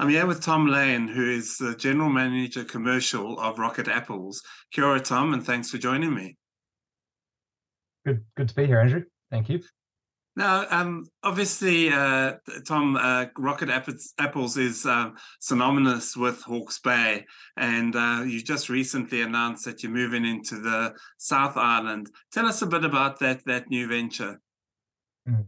I'm here with Tom Lane, who is the General Manager Commercial of Rockit Apples. Kia ora, Tom, and thanks for joining me. Good, good to be here, Andrew. Thank you. Now, um, obviously, uh, Tom, uh, Rockit Apples is uh, synonymous with Hawke's Bay, and uh, you just recently announced that you're moving into the South Island. Tell us a bit about that that new venture. Hmm.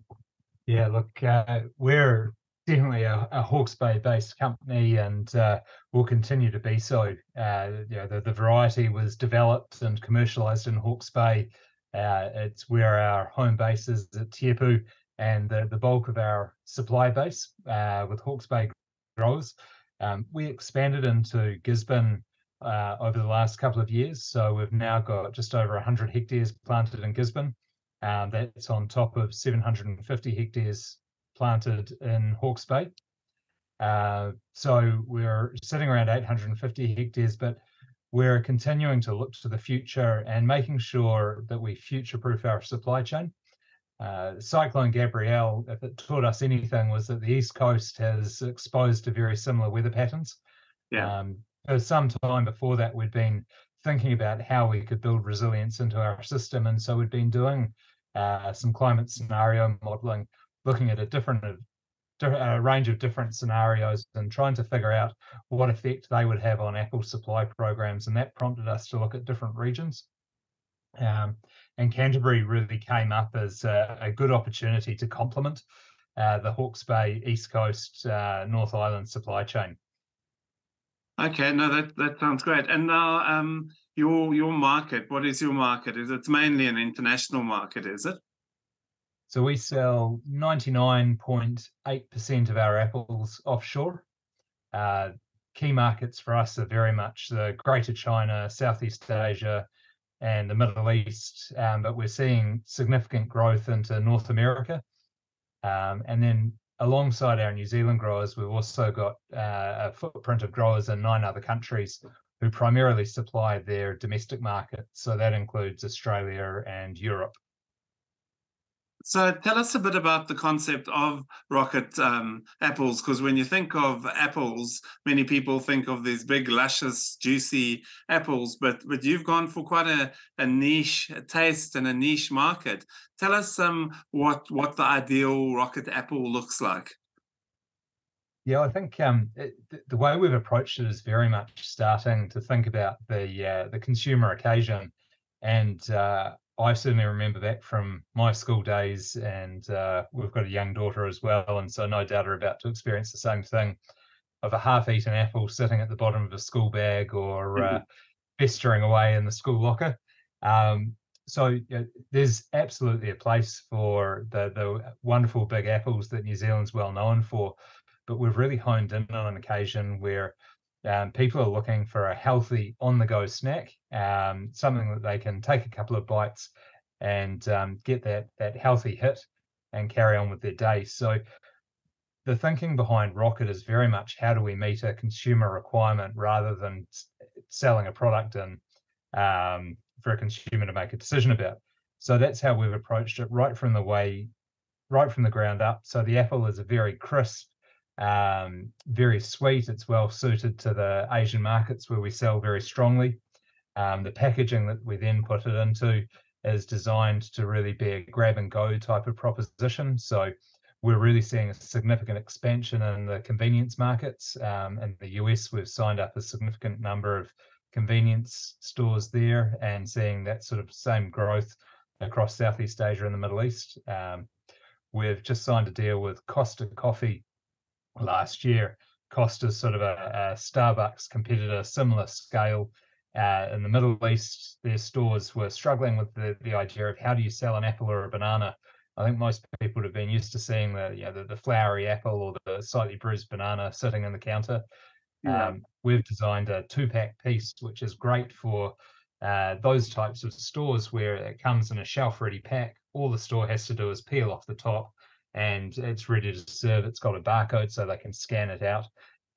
Yeah, look, uh, we're definitely a, a Hawke's Bay based company and uh, will continue to be so. Uh, you know, the, the variety was developed and commercialized in Hawke's Bay. Uh, it's where our home base is at Tiepu and the, the bulk of our supply base uh, with Hawke's Bay growers. Um, we expanded into Gisborne uh, over the last couple of years. So we've now got just over 100 hectares planted in Gisborne. Um, that's on top of 750 hectares planted in Hawke's Bay. Uh, so we're sitting around 850 hectares, but we're continuing to look to the future and making sure that we future-proof our supply chain. Uh, Cyclone Gabrielle, if it taught us anything, was that the East Coast has exposed to very similar weather patterns. Yeah. Um, for some time before that, we'd been thinking about how we could build resilience into our system, and so we'd been doing uh, some climate scenario modeling looking at a different a range of different scenarios and trying to figure out what effect they would have on Apple supply programs, and that prompted us to look at different regions. Um, and Canterbury really came up as a, a good opportunity to complement uh, the Hawke's Bay, East Coast, uh, North Island supply chain. Okay, no, that that sounds great. And now, um, your your market, what is your market? Is it mainly an international market? Is it? So we sell 99.8% of our apples offshore. Uh, key markets for us are very much the Greater China, Southeast Asia, and the Middle East. Um, but we're seeing significant growth into North America. Um, and then alongside our New Zealand growers, we've also got uh, a footprint of growers in nine other countries who primarily supply their domestic market. So that includes Australia and Europe. So tell us a bit about the concept of Rockit um, apples, because when you think of apples, many people think of these big, luscious, juicy apples, but but you've gone for quite a, a niche taste and a niche market. Tell us um, what what the ideal Rockit apple looks like. Yeah, I think um, it, the way we've approached it is very much starting to think about the uh, the consumer occasion, and uh, I certainly remember that from my school days, and uh, we've got a young daughter as well, and so no doubt are about to experience the same thing of a half-eaten apple sitting at the bottom of a school bag or uh, mm-hmm. uh, festering away in the school locker. Um, so you know, there's absolutely a place for the the wonderful big apples that New Zealand's well known for, but we've really honed in on an occasion where um, people are looking for a healthy on-the-go snack, um, something that they can take a couple of bites and um, get that that healthy hit and carry on with their day. So the thinking behind Rockit is very much how do we meet a consumer requirement rather than selling a product and um, for a consumer to make a decision about. So that's how we've approached it right from the way, right from the ground up. So the apple is a very crisp, um, very sweet. It's well suited to the Asian markets where we sell very strongly. Um, the packaging that we then put it into is designed to really be a grab and go type of proposition. So we're really seeing a significant expansion in the convenience markets. Um, in the US, we've signed up a significant number of convenience stores there and seeing that sort of same growth across Southeast Asia and the Middle East. Um, we've just signed a deal with Costa Coffee last year. Costa's sort of a, a Starbucks competitor, similar scale. Uh, in the Middle East, their stores were struggling with the, the idea of how do you sell an apple or a banana. I think most people would have been used to seeing the you know, the, the flowery apple or the slightly bruised banana sitting in the counter. Yeah. Um, we've designed a two pack piece, which is great for uh, those types of stores where it comes in a shelf ready pack. All the store has to do is peel off the top, and it's ready to serve. It's got a barcode so they can scan it out.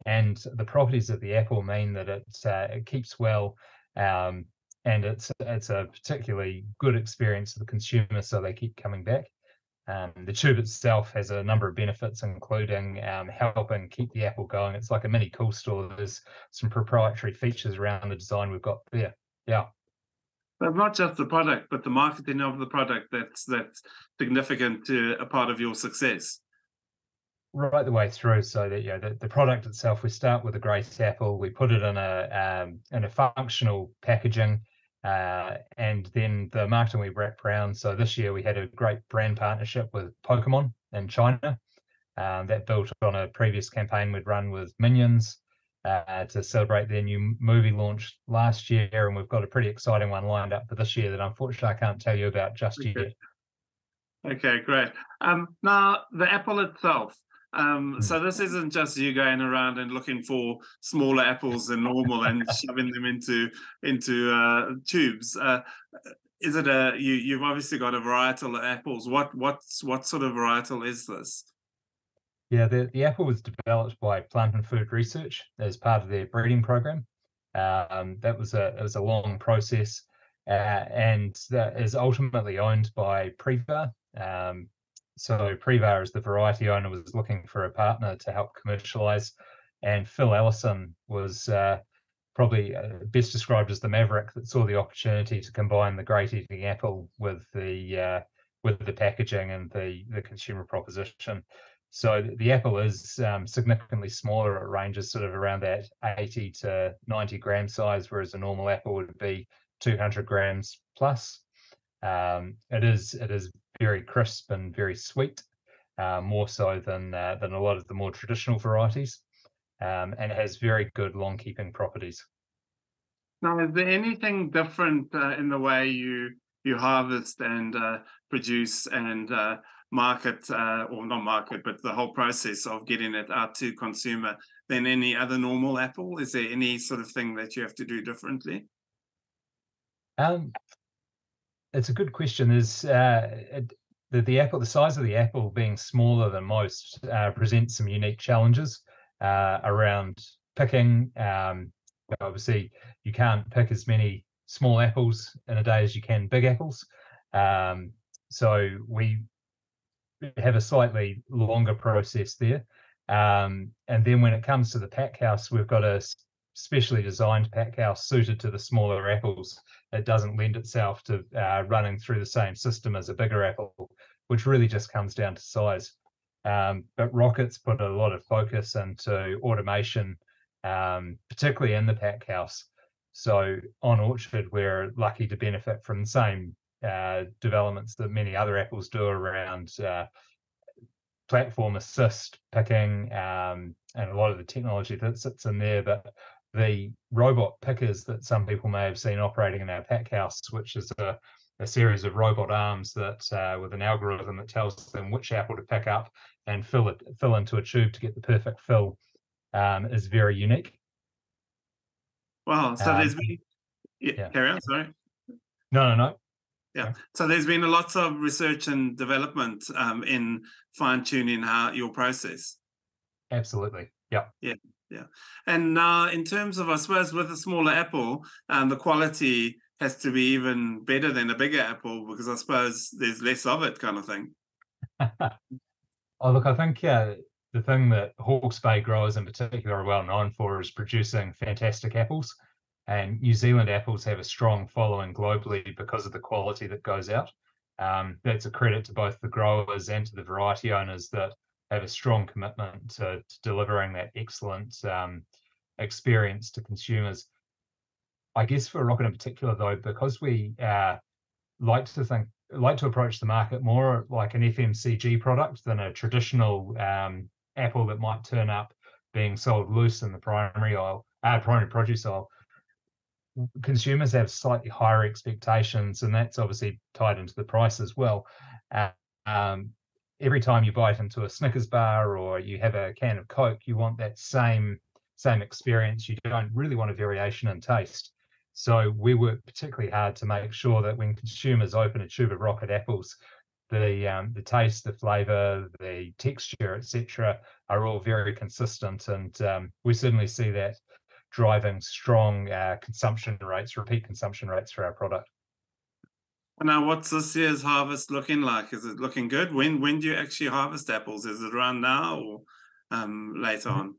And the properties of the apple mean that it, uh, it keeps well um, and it's it's a particularly good experience for the consumer, so they keep coming back. Um, the tube itself has a number of benefits, including um, helping keep the apple going. It's like a mini cool store. There's some proprietary features around the design we've got there. Yeah. But not just the product, but the marketing of the product that's that's significant to a part of your success. Right the way through, so that you know the, the product itself, we start with a great apple, we put it in a um, in a functional packaging, uh, and then the marketing we wrap around. So this year we had a great brand partnership with Pokemon in China. Um, that built on a previous campaign we'd run with Minions uh, to celebrate their new movie launch last year, and we've got a pretty exciting one lined up for this year that unfortunately I can't tell you about just okay. yet. Okay, great. Um, now the apple itself. Um, so this isn't just you going around and looking for smaller apples than normal and shoving them into into uh, tubes. Uh, is it a you? You've obviously got a varietal of apples. What what's what sort of varietal is this? Yeah, the, the apple was developed by Plant and Food Research as part of their breeding program. Um, that was a it was a long process, uh, and that is ultimately owned by Prevar. Um, so Prevar, as the variety owner, was looking for a partner to help commercialize, and Phil Ellison was uh, probably uh, best described as the maverick that saw the opportunity to combine the great eating apple with the uh, with the packaging and the the consumer proposition. So the apple is um, significantly smaller. It ranges sort of around that 80 to 90 gram size, whereas a normal apple would be 200 grams plus. Um, it is it is very crisp and very sweet, uh, more so than uh, than a lot of the more traditional varieties, um, and has very good long keeping properties. Now, is there anything different uh, in the way you you harvest and uh, produce and uh, market uh, or not market, but the whole process of getting it out to consumer than any other normal apple? Is there any sort of thing that you have to do differently? Um, it's a good question. Is uh, the the apple, the size of the apple being smaller than most, uh, presents some unique challenges uh, around picking. Um, obviously, you can't pick as many small apples in a day as you can big apples. Um, so we have a slightly longer process there. Um, and then when it comes to the pack house, we've got a specially designed pack house suited to the smaller apples. It doesn't lend itself to uh, running through the same system as a bigger apple, which really just comes down to size. Um, but Rockit's put a lot of focus into automation, um, particularly in the pack house. So on Orchard, we're lucky to benefit from the same developments that many other apples do around uh, platform assist picking um, and a lot of the technology that sits in there. But the robot pickers that some people may have seen operating in our pack house, which is a, a series of robot arms that uh, with an algorithm that tells them which apple to pick up and fill it fill into a tube to get the perfect fill, um, is very unique. Wow! So um, there's yeah, yeah, carry on. Sorry. No, no, no. Yeah. So there's been a lot of research and development um, in fine tuning how your process. Absolutely. Yeah. Yeah. Yeah. And now, in terms of, I suppose, with a smaller apple, um, the quality has to be even better than a bigger apple because I suppose there's less of it, kind of thing. oh, look, I think uh, the thing that Hawke's Bay growers in particular are well known for is producing fantastic apples. And New Zealand apples have a strong following globally because of the quality that goes out. Um, that's a credit to both the growers and to the variety owners that have a strong commitment to, to delivering that excellent um, experience to consumers. I guess for Rockit in particular, though, because we uh, like to think, like to approach the market more like an FMCG product than a traditional um, apple that might turn up being sold loose in the primary aisle, uh, primary produce aisle consumers have slightly higher expectations, and that's obviously tied into the price as well. Uh, um, every time you bite into a Snickers bar or you have a can of Coke, you want that same same experience. You don't really want a variation in taste. So we work particularly hard to make sure that when consumers open a tube of Rockit apples, the um, the taste, the flavour, the texture, etc., are all very consistent, and um, we certainly see that driving strong uh, consumption rates, repeat consumption rates for our product. Now, what's this year's harvest looking like? Is it looking good? When when do you actually harvest apples? Is it around now or um, later on?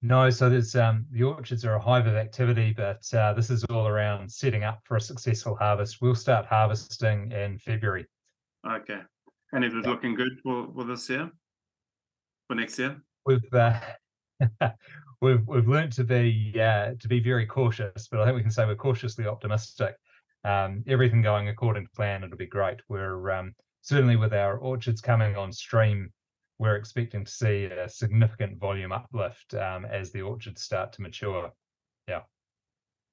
No, so there's um, the orchards are a hive of activity, but uh, this is all around setting up for a successful harvest. We'll start harvesting in February. Okay, and is it looking good for, for this year? For next year? We've uh, we've we've learned to be uh, to be very cautious, but I think we can say we're cautiously optimistic um, everything going according to plan, it'll be great. We're um, certainly with our orchards coming on stream, we're expecting to see a significant volume uplift um, as the orchards start to mature. Yeah.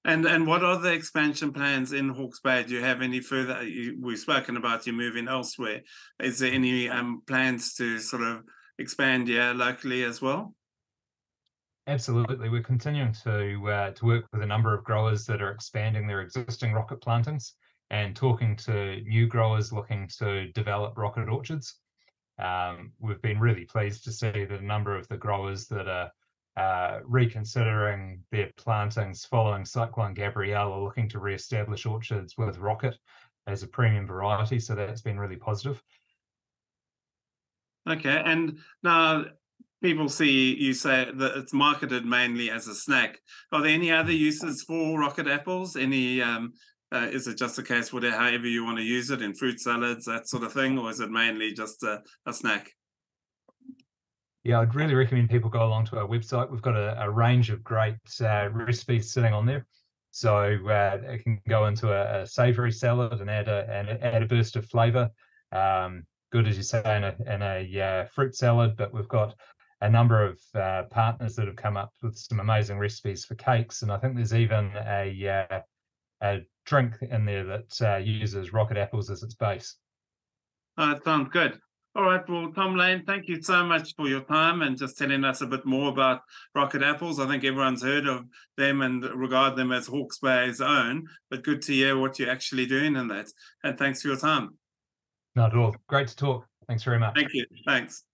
And and what are the expansion plans in Hawke's Bay? Do you have any further? You, we've spoken about you moving elsewhere. Is there any um, plans to sort of expand here locally as well? Absolutely, we're continuing to uh, to work with a number of growers that are expanding their existing Rockit plantings and talking to new growers looking to develop Rockit orchards. Um, we've been really pleased to see that a number of the growers that are uh, reconsidering their plantings following Cyclone Gabrielle are looking to re-establish orchards with Rockit as a premium variety. So that's been really positive. Okay, and now people see you say that it's marketed mainly as a snack. Are there any other uses for Rockit apples? Any um, uh, is it just a case where however you want to use it in fruit salads, that sort of thing, or is it mainly just a, a snack? Yeah, I'd really recommend people go along to our website. We've got a, a range of great uh, recipes sitting on there. So uh, it can go into a, a savory salad and add a and add a burst of flavour. Um, good as you say in a in a uh, fruit salad, but we've got a number of uh, partners that have come up with some amazing recipes for cakes, and I think there's even a uh, a drink in there that uh, uses Rockit apples as its base. Oh, that sounds good. All right, well, Tom Lane, thank you so much for your time and just telling us a bit more about Rockit apples. I think everyone's heard of them and regard them as Hawke's Bay's own, but good to hear what you're actually doing in that. And thanks for your time. Not at all. Great to talk. Thanks very much. Thank you. Thanks.